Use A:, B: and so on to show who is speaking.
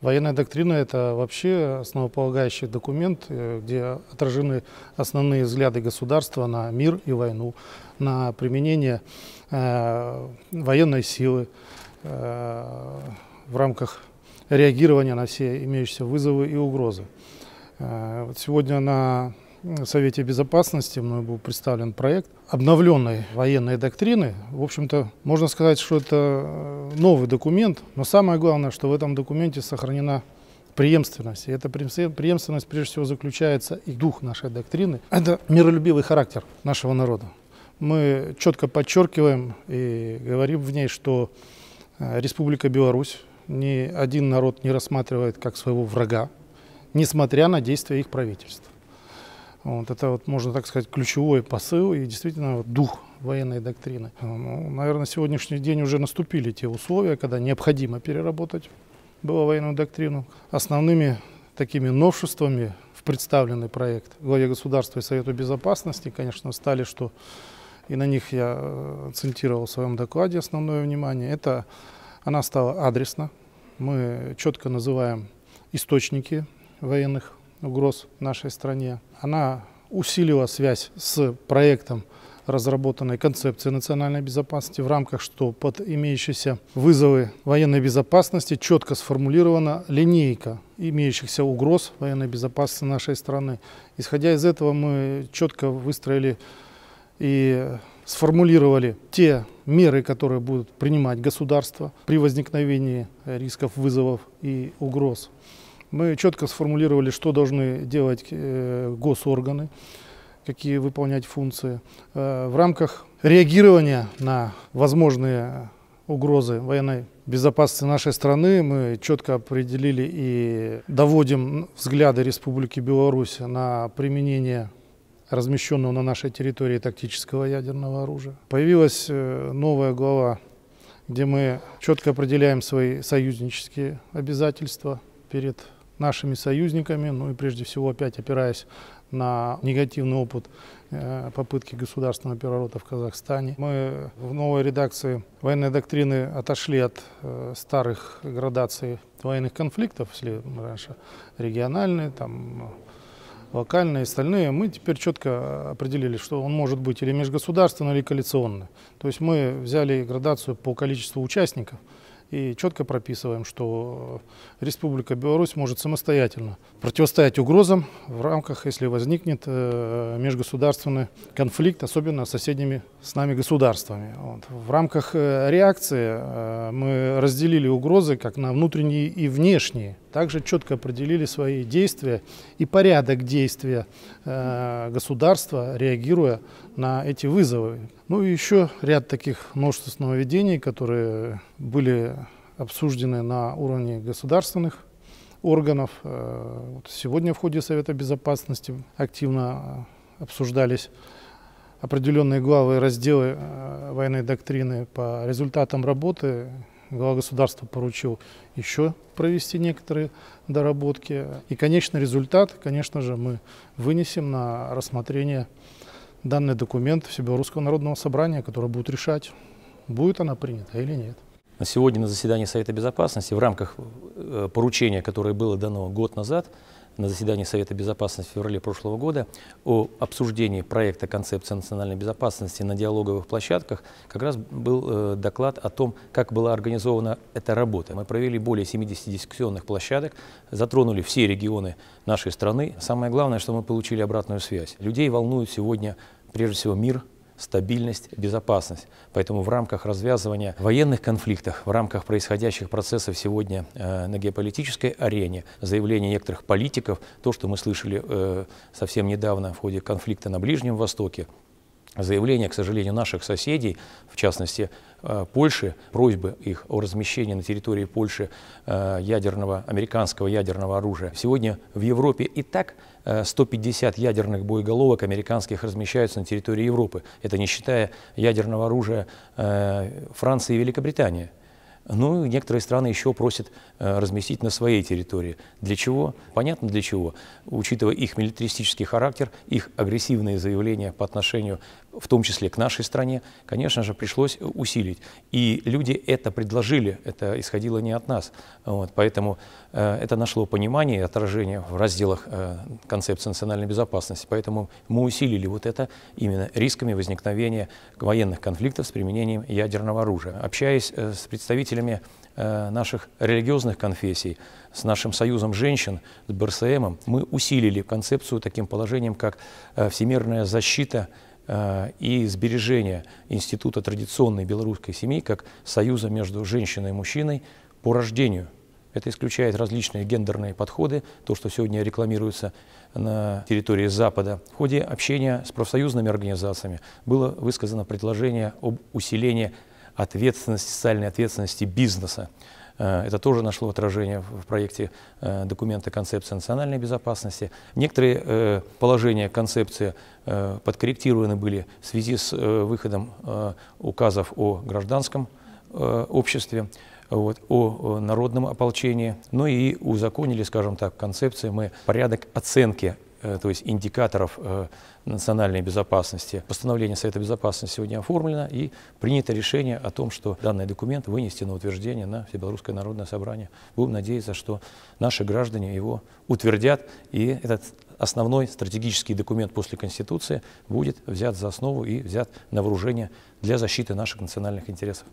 A: Военная доктрина – это вообще основополагающий документ, э, где отражены основные взгляды государства на мир и войну, на применение э, военной силы э, в рамках реагирования на все имеющиеся вызовы и угрозы. Сегодня на Совете Безопасности мной был представлен проект обновленной военной доктрины. В общем-то, можно сказать, что это э, новый документ, но самое главное, что в этом документе сохранена преемственность. И эта преемственность прежде всего заключается и дух нашей доктрины. Это миролюбивый характер нашего народа. Мы четко подчеркиваем и говорим в ней, что э, Республика Беларусь ни один народ не рассматривает как своего врага, несмотря на действия их правительства. Вот это вот, можно так сказать, ключевой посыл и действительно вот, дух военной доктрины. Ну, наверное, сегодняшний день уже наступили те условия, когда необходимо переработать было военную доктрину. Основными такими новшествами в представленный проект главе государства и Совету Безопасности, конечно, стали, что и на них я э, акцентировал в своем докладе основное внимание, это она стала адресна. Мы четко называем источники военных угроз нашей стране. Она усилила связь с проектом разработанной концепции национальной безопасности в рамках, что под имеющиеся вызовы военной безопасности четко сформулирована линейка имеющихся угроз военной безопасности нашей страны. Исходя из этого мы четко выстроили и сформулировали те меры, которые будут принимать государство при возникновении рисков, вызовов и угроз. Мы четко сформулировали, что должны делать э, госорганы, какие выполнять функции. Э, в рамках реагирования на возможные угрозы военной безопасности нашей страны мы четко определили и доводим взгляды Республики Беларусь на применение размещенного на нашей территории тактического ядерного оружия. Появилась э, новая глава, где мы четко определяем свои союзнические обязательства перед нашими союзниками, ну и прежде всего опять опираясь на негативный опыт э, попытки государственного переворота в Казахстане. Мы в новой редакции военной доктрины отошли от э, старых градаций военных конфликтов, если раньше региональные, там, локальные, остальные, мы теперь четко определили, что он может быть или межгосударственный, или коалиционный. То есть мы взяли градацию по количеству участников, и четко прописываем, что Республика Беларусь может самостоятельно противостоять угрозам в рамках, если возникнет э, межгосударственный конфликт, особенно с соседними с нами государствами. Вот. В рамках э, реакции э, мы разделили угрозы как на внутренние и внешние. Также четко определили свои действия и порядок действия государства, реагируя на эти вызовы. Ну и еще ряд таких множеств нововведений, которые были обсуждены на уровне государственных органов. Э, сегодня в ходе Совета Безопасности активно э, обсуждались определенные главы разделы э, военной доктрины по результатам работы. Глава государства поручил еще провести некоторые доработки. И конечный результат, конечно же, мы вынесем на рассмотрение данный документ Всебелорусского народного собрания, которое будет решать, будет она принята или нет.
B: На сегодня на заседании Совета Безопасности в рамках э, поручения, которое было дано год назад, на заседании Совета Безопасности в феврале прошлого года о обсуждении проекта концепции национальной безопасности на диалоговых площадках как раз был э, доклад о том, как была организована эта работа. Мы провели более 70 дискуссионных площадок, затронули все регионы нашей страны. Самое главное, что мы получили обратную связь. Людей волнует сегодня прежде всего мир, стабильность, безопасность. Поэтому в рамках развязывания военных конфликтов, в рамках происходящих процессов сегодня э, на геополитической арене, заявления некоторых политиков, то, что мы слышали э, совсем недавно в ходе конфликта на Ближнем Востоке, заявления, к сожалению, наших соседей, в частности э, Польши, просьбы их о размещении на территории Польши э, ядерного, американского ядерного оружия. Сегодня в Европе и так 150 э, ядерных боеголовок американских размещаются на территории Европы. Это не считая ядерного оружия Франции и Великобритании. Ну, некоторые страны еще просят э, разместить на своей территории. Для чего? Понятно для чего. Учитывая их милитаристический характер, их агрессивные заявления по отношению в том числе к нашей стране, конечно же, пришлось усилить. И люди это предложили, это исходило не от нас. Вот, поэтому э, это нашло понимание и отражение в разделах э, концепции национальной безопасности. Поэтому мы усилили вот это именно рисками возникновения военных конфликтов с применением ядерного оружия. Общаясь э, с представителями э, наших религиозных конфессий, с нашим союзом женщин, с БРСМ, мы усилили концепцию таким положением, как э, всемирная защита Э, и сбережения Института традиционной белорусской семьи как союза между женщиной и мужчиной по рождению. Это исключает различные гендерные подходы, то, что сегодня рекламируется на территории Запада. В ходе общения с профсоюзными организациями было высказано предложение об усилении ответственности, социальной ответственности бизнеса. Э, это тоже нашло отражение в проекте э, документа концепции национальной безопасности. Некоторые э, положения концепции подкорректированы были в связи с выходом указов о гражданском обществе, вот, о народном ополчении. Ну и узаконили, скажем так, концепции мы порядок оценки то есть индикаторов э, национальной безопасности. Постановление Совета Безопасности сегодня оформлено и принято решение о том, что данный документ вынести на утверждение на Всебелорусское народное собрание. Будем надеяться, что наши граждане его утвердят, и этот основной стратегический документ после Конституции будет взят за основу и взят на вооружение для защиты наших национальных интересов.